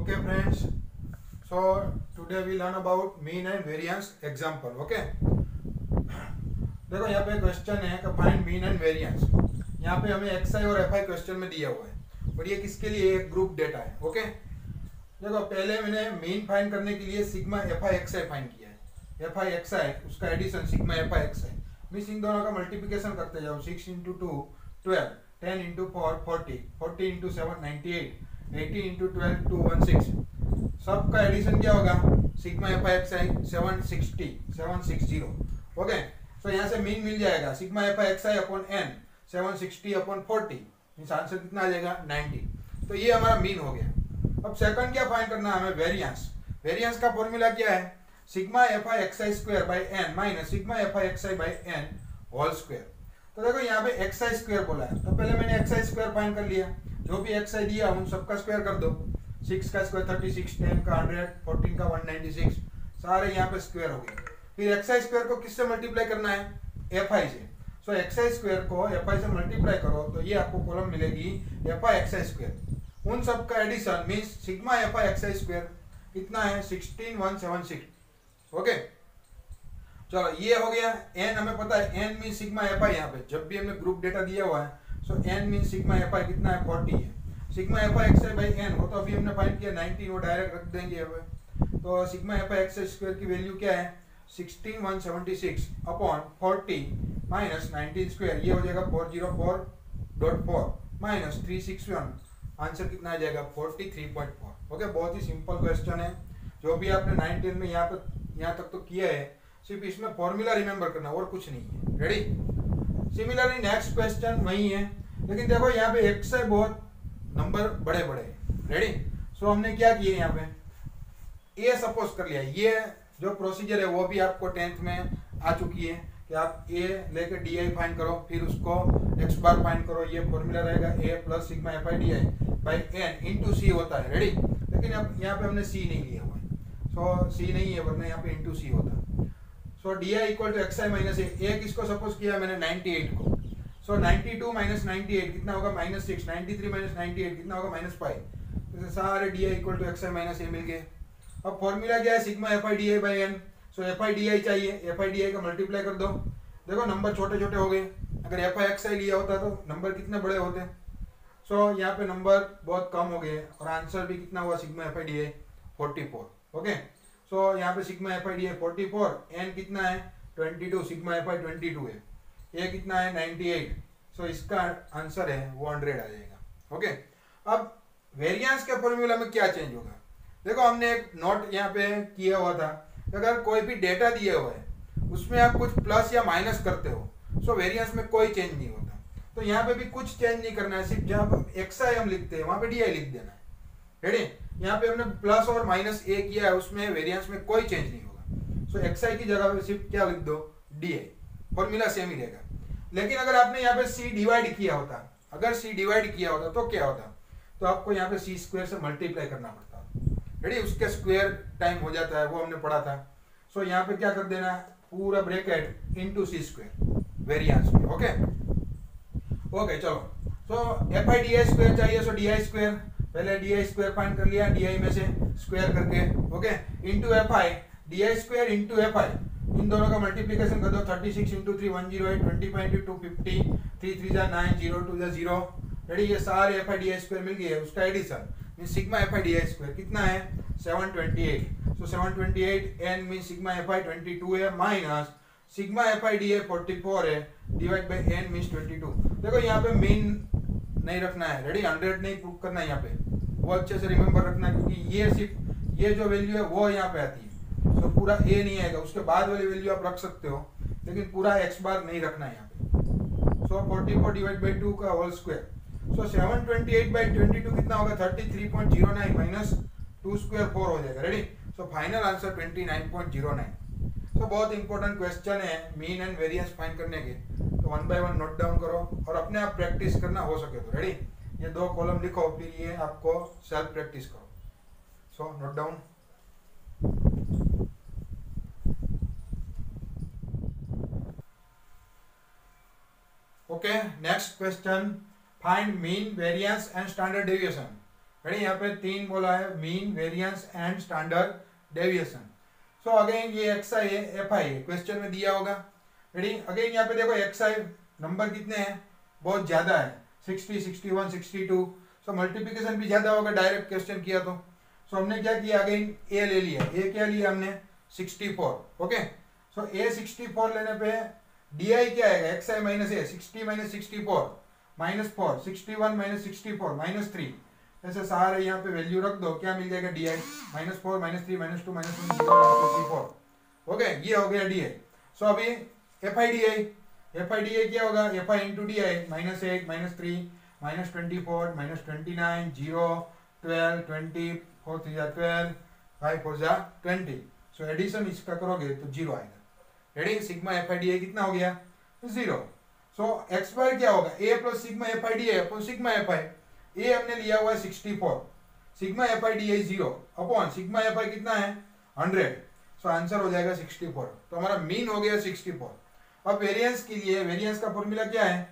Okay, friends. So today we learn about mean and variance example. Okay. देखो यहाँ पे question है कि फाइंड मीन एंड वेरिएंस यहाँ पे हमें एक्स और एफ़ क्वेश्चन में दिया हुआ है और ये किसके लिए एक ग्रुप डेटा है ओके देखो पहले मैंने मीन फाइंड करने के लिए sigma F I X find किया है एफ़ आई एक्स उसका addition sigma F I X I means इन दोनों का मल्टीप्लिकेशन करते जाओ six into two twelve ten into four forty forty into seven ninety eight eighteen into twelve two one six सबका addition क्या होगा? Sigma F I X I seven sixty seven six zero okay so यहाँ से mean मिल जाएगा। Sigma F I X I upon N seven sixty upon forty means answer कितना आ जाएगा? नाइन्टी तो ये हमारा मीन हो गया। अब सेकंड क्या फाइंड करना है हमें? वेरिएंस वेरिएंस का फॉर्मूला क्या है? Sigma F I X I square by N minus sigma F I X I by N whole square तो देखो, यहाँ पे एक्स आई स्क्वायर बोला है। तो पहले मैंने एक्स आई स्क्वायर फाइंड कर लिया। जो भी एक्स आई दिया उन सबका स्क्वायर कर दो। सिक्स का स्क्वायर थर्टी सिक्स टेन का हंड्रेड फोर्टीन का वन नाइनटी सिक्स सारे यहाँ पे स्क्वायर हो गए। फिर एक्स आई स्क्वायर को किससे मल्टीप्लाई करना है? एफ़ आई से। सो एक्स आई स्क्वायर को एफ़ आई से मल्टीप्लाई करो तो ये आपको कॉलम मिलेगी F I X I square उन सब का addition means sigma F I X I square कितना है? Sixteen one seven six okay चलो, ये हो गया एन हमें पता है N mean sigma F I यहाँ पे। जब भी हमने ग्रुप डेटा दिया हुआ है so N mean sigma F I कितना है? फोर्टी है। Sigma F I X I by N वो तो अभी हमने फाइंड किया नाइनटीन वो डायरेक्ट रख देंगे हमें तो sigma F I X I square की वैल्यू क्या है? Sixteen one seventy six upon forty minus nineteen square ये हो जाएगा four zero four dot four minus three six one answer कितना आ जाएगा? Forty three point four okay बहुत ही सिंपल क्वेश्चन है। जो भी आपने नाइन टेन में यहाँ पर यहाँ तक तो किया है, सिर्फ़ इसमें फॉर्मूला रिमेंबर करना, और कुछ नहीं है। रेडी सिमिलरली नेक्स्ट क्वेश्चन वही है। लेकिन देखो यहाँ पे एक से बहुत नंबर बड़े बड़े रेडी सो so, हमने क्या किए यहाँ पे? ए सपोज़ कर लिया। ये जो प्रोसीजर है वो भी आपको टेंथ में आ चुकी है कि आप ए लेके डी आई फाइंड करो फिर उसको एक्स बार फाइंड करो। ये फॉर्मूला रहेगा A plus sigma F I D I by N into C होता है। रेडी लेकिन अब यहाँ पे हमने सी नहीं लिया हुआ सो सी नहीं है वरना यहाँ पे इंटू सी होता। है so D I equal to X I minus A किसको सपोज़ किया? मैंने 98 को। सो so, 92 माइनस नाइनटी कितना होगा? Minus six ninety three minus ninety कितना होगा? माइनस फाइव तो सारे D I equal to X I minus A मिल गए अब फॉर्मूला क्या है? Sigma F I D I by N so F I D I चाहिए। एफ़ आई डी आई का मल्टीप्लाई कर दो। देखो नंबर छोटे छोटे हो गए। अगर एफ़ आई एक्स आई लिया होता तो नंबर कितने बड़े होते? सो so, यहाँ पे नंबर बहुत कम हो गए। और आंसर भी कितना हुआ? Sigma F I D I forty four okay so यहाँ पे sigma F I D I forty four N कितना है? Twenty two sigma F I twenty two है। ए कितना है? Ninety eight. सो इसका आंसर है, वो हंड्रेड आ जाएगा। ओके अब वेरियंस के फॉर्मूला में क्या चेंज होगा? देखो, हमने एक नोट यहाँ पे किया हुआ था अगर कोई भी डेटा दिया हुआ है, उसमें आप कुछ प्लस या माइनस करते हो सो वेरियंस में कोई चेंज नहीं होता। तो यहाँ पे भी कुछ चेंज नहीं करना है, सिर्फ़ जहाँ एक्स आई हम लिखते हैं, वहाँ पे डी आई लिख देना है। रेडी यहाँ पे हमने प्लस और माइनस ए किया है, उसमें वेरियंस में कोई चेंज नहीं होगा। सो एक्स आई की जगह पे सिर्फ़ क्या लिख दो? डी आई फॉर्मूला सेम ही रहेगा। लेकिन अगर आपने यहाँ पे सी डिवाइड किया होता, अगर सी डिवाइड किया होता तो क्या होता? तो आपको यहाँ पे सी स्क्वायर से मल्टीप्लाई करना पड़ता। रेडी उसके स्क्वायर टाइम हो जाता है, वो हमने पढ़ा था। सो यहाँ पे क्या कर देना? पूरा bracket into C square variance में ओके ओके चलो। So F I D I square चाहिए सो डी आई स्क्वायर पहले डी आई स्क्वायर फाइंड कर लिया डी आई में से स्क्वायर करके okay into F I D I square into F I इन दोनों का मल्टीप्लीकेशन कर दो thirty six into three one zero eight twenty five into two fifty three three जा नाइन ज़ीरो टू जा zero ready ये सारे F I D I square मिल गए, उसका addition sigma F I D I square कितना है? 728 so 728 n mean sigma F I twenty two है minus sigma F I D I forty four है divide by N mean twenty two देखो, यहाँ पे mean नहीं रखना है। रेडी हंड्रेड नहीं प्रूव करना है यहाँ पे। वो अच्छे से रिमेम्बर रखना है, क्योंकि ये सिर्फ़, ये जो वैल्यू है, वो यहाँ पे आती है। तो पूरा ए नहीं आएगा। उसके बाद वाली वैल्यू आप रख सकते हो, लेकिन पूरा एक्स बार नहीं रखना है यहाँ पे। So forty four divide by two का whole square so seven twenty eight by twenty two कितना होगा? Thirty three point zero nine minus two square four हो जाएगा। Ready so final answer twenty nine point zero nine तो बहुत important question है mean and variance find करने के। तो one by one note down करो और अपने आप प्रैक्टिस करना हो सके तो। रेडी ये दो कॉलम लिखो, फिर ये आपको सेल्फ प्रैक्टिस करो। So note down okay next question. Find mean variance and standard deviation. Ready यहाँ पे तीन बोला है mean variance and standard deviation so again ये एक्स आई है एफ़ आई क्वेश्चन में दिया होगा. रेडी अगेन यहाँ पे देखो एक्स आई नंबर कितने हैं? बहुत ज़्यादा है. Sixty sixty one sixty two so multiplication भी ज़्यादा होगा डायरेक्ट क्वेश्चन किया तो. सो so, हमने क्या किया? अगेन ए ले लिया. ए क्या लिया हमने? Sixty four okay so A sixty four लेने पे डी आई क्या आएगा? X I minus A sixty minus sixty four minus four sixty one minus sixty four minus three ऐसे सारे यहाँ पे वैल्यू रख दो, क्या मिल जाएगा D I minus four minus three minus two minus minus four okay ये हो गया डी आई सो अभी F I D I F I D I क्या होगा? F I into D I minus eight minus three minus twenty four minus twenty nine zero twelve twenty four three जा twelve five four जा twenty so addition इसका करोगे तो zero आएगा। Ready sigma F I D I कितना हो गया? Zero so x bar क्या होगा? A plus sigma F I D I upon sigma F I A हमने लिया हुआ है sixty four sigma F I D I zero upon sigma F I कितना है? हंड्रेड सो आंसर हो जाएगा सिक्सटी फोर तो हमारा मीन हो गया सिक्सटी फोर अब वेरियंस के लिए वेरियंस का फॉर्मूला क्या है?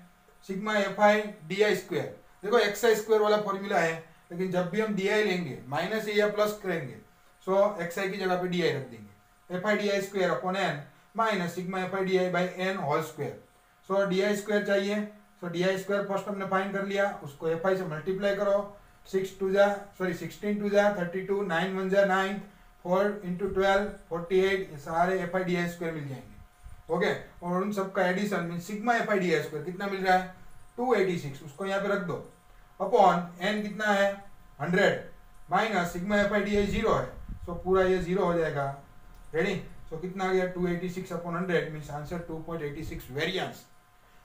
Sigma F I D I square देखो एक्स आई स्क्वेयर वाला फॉर्मूला है, लेकिन जब भी हम डी आई लेंगे माइनस ए या प्लस करेंगे सो एक्स आई की जगह पे डी आई रख देंगे. F I D I square upon N minus sigma F I D I by N whole square. So, D I square चाहिए। So, D I square first हमने find कर लिया। उसको एफ़ आई से मल्टीप्लाई करो। Six two जा, sorry, sixteen two जा, thirty two, nine one जा, nine. Four into twelve, forty eight सारे F I D I square मिल जाएँगे। ओके? और उन सबका addition mean sigma F I D I square कितना मिल रहा है? Two eighty six. उसको यहाँ पे रख दो। अपॉन एन कितना है? Hundred. Minus sigma F I D I zero है। सो, पूरा ये ज़ीरो हो जाएगा। रेडी सो कितना आ गया? Two eighty six upon hundred mean answer two point eighty six variance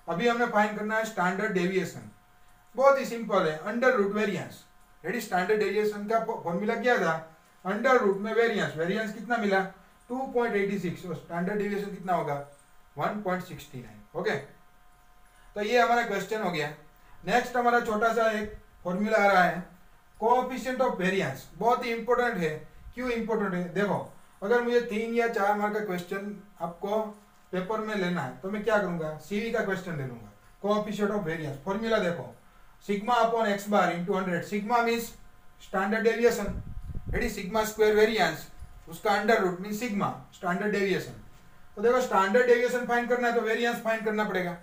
अभी हमें फाइंड करना है स्टैंडर्ड डेविएशन बहुत ही सिंपल है under root variance ready standard deviation का फॉर्मूला क्या था? अंडर रूट में वेरियंस वेरियंस कितना मिला? 2.86 और स्टैंडर्ड डेविएशन कितना होगा? 1.69 ओके तो ये हमारा क्वेश्चन हो गया. नेक्स्ट हमारा छोटा सा एक फॉर्मूला आ रहा है. कोएफिशिएंट ऑफ़ वेरियंस बहुत ही इंपॉर्टेंट है. क्यों इंपॉर्टेंट है? देखो अगर मुझे तीन या चार मार्क का क्वेश्चन आपको पेपर में लेना है तो मैं क्या करूँगा? सीवी का क्वेश्चन ले लूँगा। कोएफिशिएंट ऑफ़ वेरिएंस फॉर्मूला देखो। Sigma upon X bar into 100 sigma means standard deviation ready sigma square variance उसका under root mean sigma standard deviation तो देखो स्टैंडर्ड डेविएशन फाइंड करना है तो वेरिएंस फाइंड करना पड़ेगा।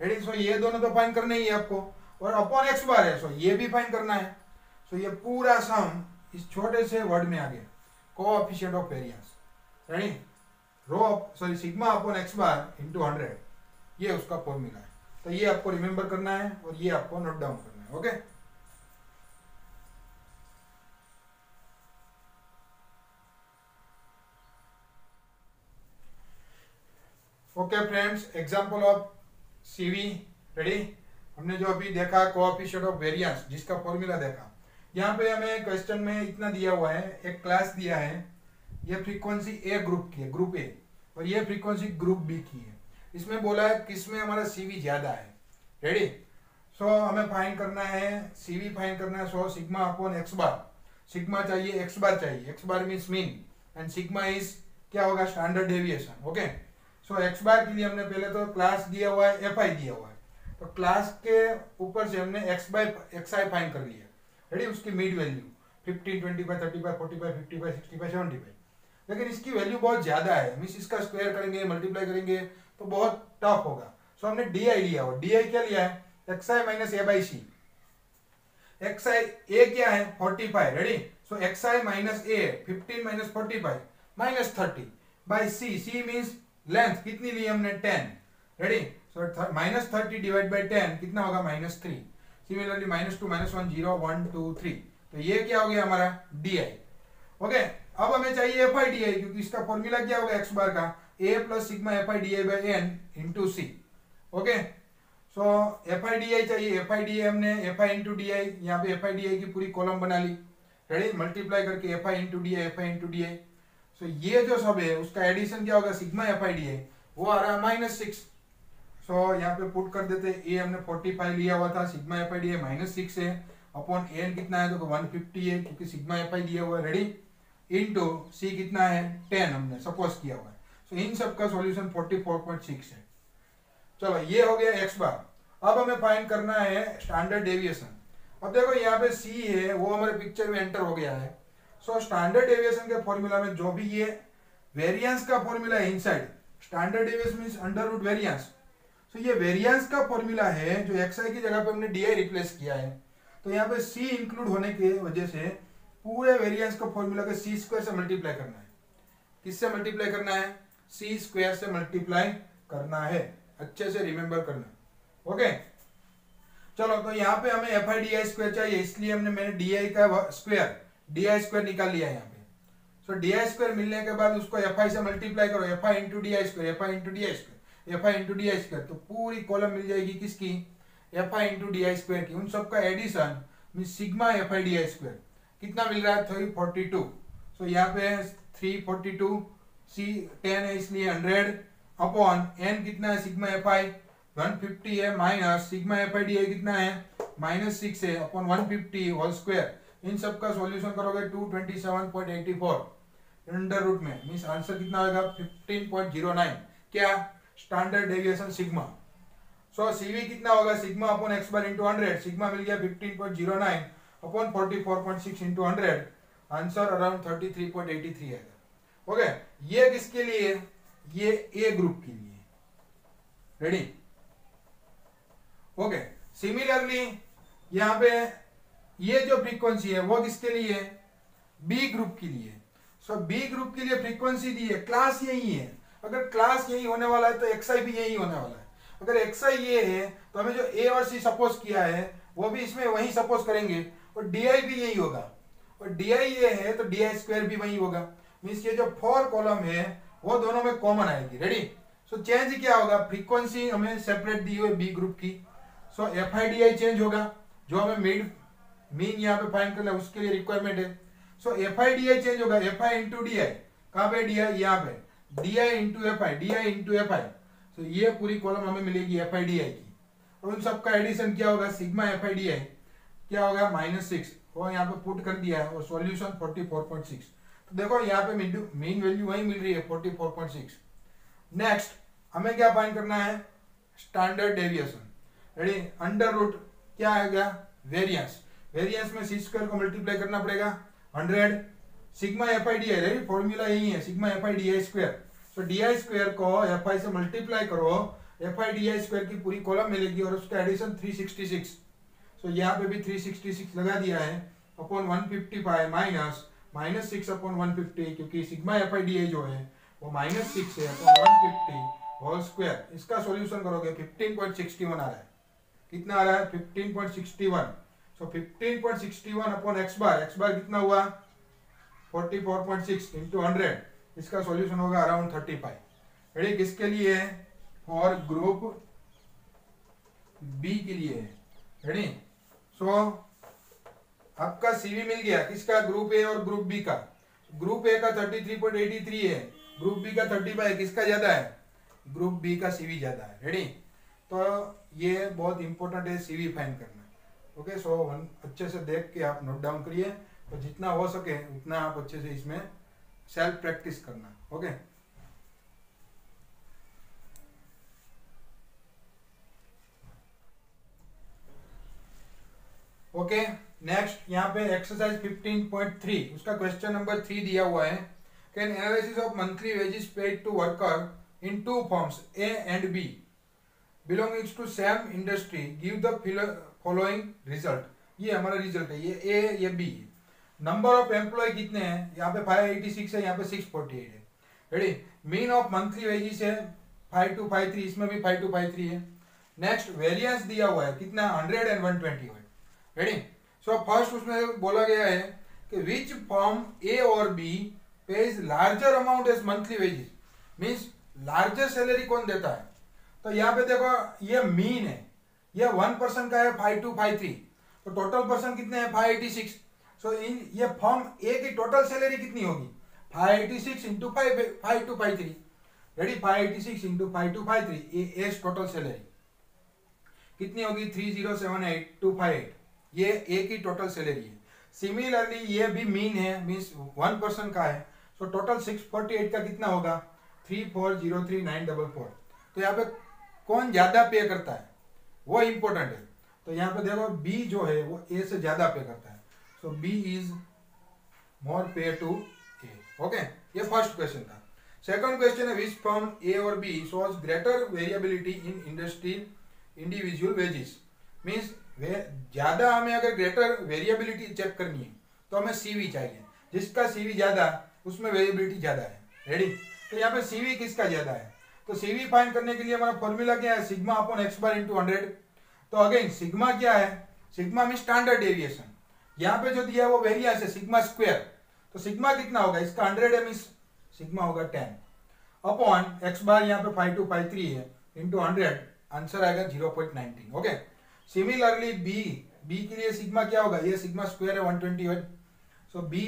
रेडी सो ये दोनों तो फाइंड करना ही है आपको। और अपॉन एक्स बार है सो ये भी फाइंड करना है। सो ये पूरा सम इस छोटे से वर्ड में आ गया coefficient of variance ready row sorry sigma upon X bar into hundred ये उसका फॉर्मूला है। तो ये आपको रिमेंबर करना है और ये आपको नोट डाउन करना है okay okay friends example of CV ready हमने जो अभी देखा कोऑफिशिएंट ऑफ़ वेरिएंस जिसका फॉर्मूला देखा। यहाँ पे हमें क्वेश्चन में इतना दिया हुआ है एक क्लास दिया है ये फ्रीक्वेंसी ए ग्रुप की है ग्रुप ए और ये फ्रीक्वेंसी ग्रुप बी की है। इसमें बोला है किसमें हमारा सीवी ज़्यादा है। रेडी सो so, हमें फाइन करना है सीवी फाइन करना है so sigma upon x bar sigma चाहिए एक्स बार चाहिए। X bar means mean and sigma is क्या होगा? Standard deviation okay so x bar के लिए हमने पहले तो क्लास दिया हुआ है एफ़ आई दिया हुआ है। तो क्लास के ऊपर से हमने x by x i find कर लिया। रेडी उसकी mid value fifteen twenty five thirty five forty five fifty five sixty five seventy five लेकिन इसकी वैल्यू बहुत ज़्यादा है। मीन इसका स्क्वायर करेंगे मल्टीप्लाई करेंगे तो बहुत टफ होगा। सो so, हमने डी आई लिया हुआ। डी आई क्या लिया है? X i minus a by c x i a क्या है? Forty five ready so x i minus a fifteen minus forty five minus thirty by c c means length कितनी ली हमने? Ten ready so minus thirty divide by ten कितना होगा? Minus three similarly minus two minus one zero one two three तो ये क्या हो गया हमारा? डी आई ओके अब हमें चाहिए एफ़ आई डी आई क्योंकि इसका फॉर्मूला क्या होगा? एक्स बार का। A plus sigma f i d i by n into c okay so f i d i चाहिए। एफ़ आई डी आई हमने f i into d i यहाँ पे F I D I की पूरी column बना ली। Ready multiply करके f i into d i f i into d i so ये जो सब है, उसका एडिशन क्या होगा? Sigma f i d i वो आ रहा है माइनस सिक्स सो so, यहाँ पे पुट कर देते ए हमने फोर्टी फाइव लिया हुआ था sigma f i d i minus six है अपॉन एन कितना है? तो वन फिफ्टी है क्योंकि सिग्मा एफ़ आई दिया हुआ है। रेडी इंटू सी कितना है? टेन हमने सपोज़ किया हुआ है। सो so, इन सब का सॉल्यूशन 44.6 है। चलो ये हो गया एक्स बार अब हमें फाइंड करना है स्टैंडर्ड डेविएशन अब देखो यहाँ पे सी है वो हमारे पिक्चर में एंटर हो गया है। सो स्टैंडर्ड डेविएशन के फॉर्मूला में जो भी ये वेरिएंस का फॉर्मूला है inside standard deviation means under root variance तो ये वेरिएंस का फॉर्मूला है जो एक्स आई की जगह पे हमने डी आई रिप्लेस किया है। तो यहाँ पे सी इंक्लूड होने की वजह से पूरे वेरिएंस का फॉर्मूला के सी स्क्वायर से मल्टीप्लाई करना है। किससे मल्टीप्लाई करना है? सी स्क्वायर से मल्टीप्लाई करना है। अच्छे से रिमेंबर करना। ओके चलो तो यहाँ पे हमें f i d i square चाहिए, इसलिए हमने मैंने डी आई का स्क्वायर डी आई स्क्वायर निकाल लिया यहाँ पे। सो डी आई स्क्वायर मिलने के बाद उसको एफ़ आई से मल्टीप्लाई करो f i into d i square f i into d i square f i into d i square तो पूरी कॉलम मिल जाएगी किसकी? F i into d i square की। उन सबका addition mean sigma f i d i square कितना मिल रहा है? Three forty to. सो यहाँ पे three forty two. C ten है इसलिए हंड्रेड। अपॉन एन कितना है? Sigma f i one fifty है minus sigma f i d i कितना है? माइनस सिक्स है। Upon one fifty whole square इन सब का सॉल्यूशन करोगे two twenty seven point eighty four under root में। मीन्स आंसर कितना होगा फिफ्टीन पॉइंट ज़ीरो नाइन क्या? Standard deviation sigma so CV कितना होगा? Sigma upon x bar into hundred sigma मिल गया fifteen point zero nine upon forty four point six into hundred answer around thirty three point eighty three है। Okay ये किसके लिए? ये ए group के लिए। रेडी ओके सिमिलरली यहाँ पे ये जो फ्रीक्वेंसी है, वो किसके लिए? बी ग्रुप के लिए। सो बी ग्रुप के लिए फ्रीक्वेंसी दी है। क्लास यही है। अगर क्लास यही होने वाला है तो एक्सआई भी यही होने वाला है। अगर एक्सआई ये है तो हमें जो ए और सी सपोज़ किया है, वो भी इसमें वही सपोज़ करेंगे, और डी आई भी यही होगा। और डी आई ये है तो डी आई स्क्वायर भी वही होगा। मीन्स ये जो फोर कॉलम है, वो दोनों में कॉमन आएगी। रेडी सो चेंज क्या होगा? फ्रीक्वेंसी हमें सेपरेट दी हुई बी ग्रुप की। So f i d i change होगा। जो हमें मीन मीन यहाँ पे फाइंड करना उसके लिए रिक्वायरमेंट है। So f i d i change होगा। F i into d i कहाँ पे डी आई यहाँ पे। D i into f i d i into f i तो ये पूरी कॉलम हमें मिलेगी एफ़ आई डी आई की। और उन सबका एडिशन क्या होगा? Sigma f i d i क्या होगा? माइनस सिक्स वो यहाँ पे पुट कर दिया है और solution forty four point six तो देखो, यहाँ पे मेन वैल्यू वही मिल रही है forty four point six next हमें क्या फाइंड करना है? Standard deviation ready under root क्या आएगा वेरियंस वेरियंस में सी स्क्वायर को मल्टीप्लाई करना पड़ेगा। Hundred sigma f i d i ready formula यही है. Sigma f i d i square तो डी आई स्क्वायर को एफ़ आई से मल्टीप्लाई करो f i d i square की पूरी कॉलम मिलेगी और उसका addition three sixty six so यहाँ पे भी थ्री सिक्सटी सिक्स लगा दिया है upon one fifty five minus minus six upon one fifty क्योंकि sigma f i d a जो है, वो माइनस सिक्स है upon one fifty whole square इसका सॉल्यूशन करोगे फिफ्टीन पॉइंट सिक्सटी वन आ रहा है. कितना आ रहा है? Fifteen point sixty one so fifteen point sixty one upon x bar x bar कितना हुआ? Forty four point six into hundred इसका सॉल्यूशन होगा अराउंड थर्टी फाइव रेडी किसके लिए? है फॉर ग्रुप बी के लिए. है रेडी सो so, आपका सीवी मिल गया. किसका? ग्रुप ए और ग्रुप बी का. ग्रुप ए का 33.83 है. ग्रुप बी का 35 किसका ज़्यादा है? ग्रुप बी का सीवी ज़्यादा है. रेडी तो ये बहुत इंपॉर्टेंट है सीवी फाइंड करना. ओके सो अच्छे से देख के आप नोट डाउन करिए. तो जितना हो सके उतना आप अच्छे से इसमें सेल्फ प्रैक्टिस करना ओके ओके नेक्स्ट यहाँ पे एक्सरसाइज 15.3 उसका क्वेश्चन नंबर थ्री दिया हुआ है। Can analysis of monthly wages paid to worker in two forms A and B belongings to same industry give the following result ये हमारा result है। ये ए ये बी नंबर ऑफ़ एम्प्लॉय कितने हैं? यहाँ पे 586 है, यहाँ पे 648 है। Ready mean of monthly wages है 5253 इसमें भी 5253 है। नेक्स्ट वेरिएंस दिया हुआ है, कितना? 100 एंड 120 रेडी सो फ़र्स्ट उसमें बोला गया है कि विच फॉर्म ए और B pays larger amount as monthly wages means larger salary कौन देता है? तो यहाँ पे देखो, ये मीन है। ये वन परसेंट का है फाइव टू फाइव थ्री तो टोटल पर्सन कितने हैं? Five eighty six so in, ये फॉर्म ए की टोटल सैलरी कितनी होगी? Five eighty six into five five two five three ready five eighty six into five two five three as total salary कितनी होगी? Three zero seven eight two five eight ये A की total salary है. Similarly ये भी mean है means one percent का है. So total six forty eight का कितना होगा? Three four zero three nine double four तो यहाँ पे कौन ज़्यादा पे करता है? वो इंपॉर्टेंट है. तो यहाँ पे देखो बी जो है, वो ए से ज़्यादा पे करता है. सो B is more pay to A okay ये फ़र्स्ट क्वेश्चन था. सेकंड क्वेश्चन है विच फ्रॉम ए और B shows greater variability in industry individual wages means ज़्यादा हमें अगर ग्रेटर वेरिएबिलिटी चेक करनी है तो हमें सीवी चाहिए. जिसका सीवी ज़्यादा, उसमें वेरिएबिलिटी ज़्यादा है. रेडी तो यहाँ पे सीवी किसका ज़्यादा है? तो सीवी फाइन करने के लिए हमारा फॉर्मूला क्या है? Sigma upon x bar into hundred तो अगेन सिग्मा क्या है? सिग्मा मीन स्टैंडर्ड डेविएशन यहाँ पे जो दिया है वो वेरियंस है सिग्मा स्क्वायर तो सिग्मा कितना होगा? इसका हंड्रेड मीन सिग्मा होगा टेन अपॉन एक्स बार यहाँ पे फाइव टू फाइव थ्री है इंटू हंड्रेड आंसर आएगा zero point nineteen okay similarly B B के लिए सिग्मा क्या होगा? ये सिग्मा स्क्वायर है one twenty one so B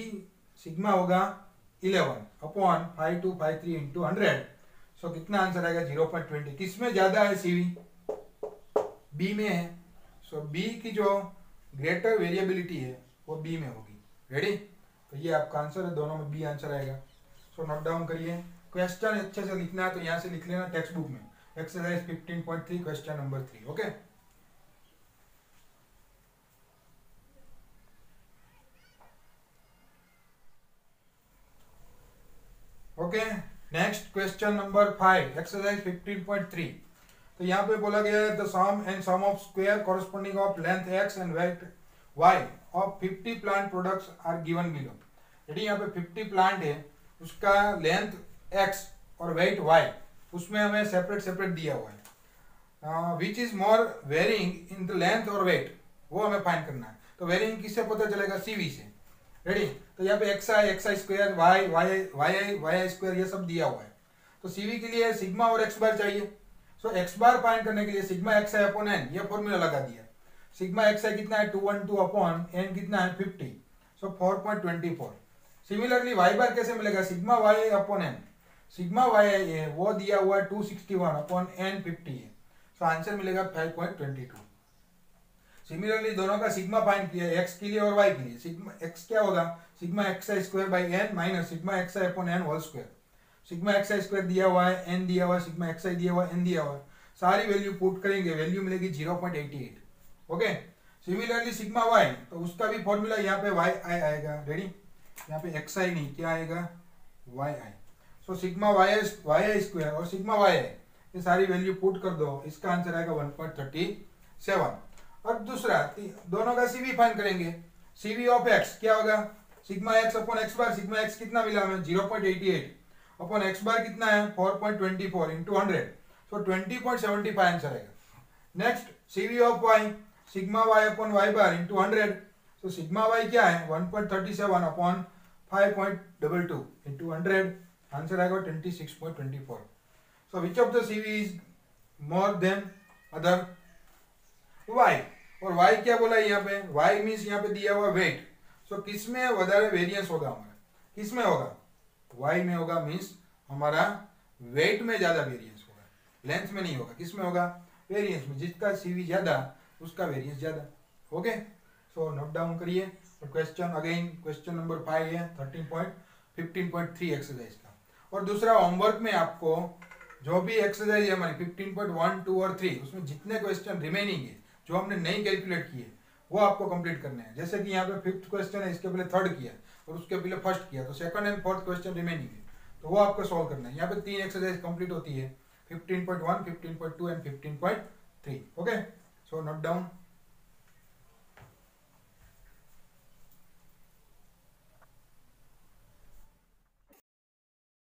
sigma होगा eleven upon five two five three into hundred so कितना आंसर आएगा? ज़ीरो पॉइंट ट्वेंटी किसमें ज़्यादा है सीवी बी में है. सो so, बी की जो ग्रेटर वेरिएबिलिटी है, वो बी में होगी। रेडी तो ये आपका आंसर है, दोनों में बी आंसर आएगा। सो नोट डाउन करिए। क्वेश्चन अच्छे से लिखना है तो यहाँ से लिख लेना टेक्स्ट बुक में exercise 15.3 question number three okay okay next question number five exercise 15.3 तो यहाँ पे बोला गया है the sum and sum of square corresponding of length x and weight y of 50 plant products are given below यदि यहाँ पे 50 प्लांट है, उसका लेंथ एक्स और वेट वाई उसमें हमें सेपरेट सेपरेट दिया हुआ है। Which is more varying in the length और वेट वो हमें फाइंड करना है। तो वेरिंग किससे पता चलेगा? सीवी से। रेडी तो यहाँ पे x i x i square y y y i y i square ये सब दिया हुआ है। तो सीवी के लिए सिग्मा और एक्स बार चाहिए। सो एक्स बार फाइंड करने के लिए sigma x i upon n ये फॉर्मूला लगा दिया। सिग्मा एक्स आई कितना है? Two one two upon n कितना है? Fifty so four point twenty four similarly y bar कैसे मिलेगा? Sigma y upon n sigma y है वो दिया हुआ है two sixty one upon n fifty है। सो आंसर मिलेगा five point twenty two similarly दोनों का सिग्मा फाइंड किया एक्स के लिए और वाई के लिए। सिग्मा एक्स क्या होगा? Sigma x i square by n minus sigma x i upon n whole square sigma x i square दिया हुआ है, एन दिया हुआ है, सिग्मा एक्स आई दिया हुआ है, एन दिया हुआ है। सारी वैल्यू पुट करेंगे, वैल्यू मिलेगी zero point eighty eight. Okay? Similarly sigma y तो उसका भी फॉर्मूला यहाँ पे वाई आई आएगा। रेडी यहाँ पे एक्स आई नहीं, क्या आएगा? Y i. So sigma y i y i square और सिग्मा वाई आई, ये सारी वैल्यू पुट कर दो, इसका आंसर आएगा वन पॉइंट थर्टी सेवन। और दूसरा दोनों का सीवी फाइन करेंगे। सीवी ऑफ़ एक्स क्या होगा? Sigma x upon x bar sigma x कितना मिला हमें? Zero point eighty eight. Upon x bar कितना है? Four point twenty four into hundred so twenty point seventy five answer आएगा। Next CV of y sigma y upon y bar into hundred so sigma y क्या है? One point thirty seven upon five point double two into hundred answer आएगा twenty six point twenty four so which of the CV is more than other y और Y क्या बोला यहाँ पे? Y means यहाँ पे दिया हुआ वेट सो किसमें वेरियंस होगा हमारा। किसमें होगा? वाई में होगा मीन्स हमारा वेट में ज़्यादा वेरिएंस होगा। लेंथ में नहीं होगा। किसमें होगा? वेरिएंस में। जिसका सीवी ज़्यादा, उसका वेरिएंस ज़्यादा। ओके सो नोट डाउन करिए। Question again question number five है। Thirteen point fifteen point three exercise का। और दूसरा होमवर्क में आपको जो भी एक्सरसाइज है हमारी फिफ्टीन पॉइंट वन टू और थ्री उसमें जितने क्वेश्चन रिमेनिंग है, जो हमने नहीं कैलकुलेट किए, वो आपको कंप्लीट करने हैं। जैसे कि यहाँ पे फिफ्थ क्वेश्चन है, इसके पहले थर्ड किया। और उसके पहले फ़र्स्ट किया तो second and fourth question remaining है। तो वो आपको सॉल्व करना है। यहाँ पे तीन एक्सरसाइज कंप्लीट होती है। 15.1, 15.2 and 15.3 okay so note down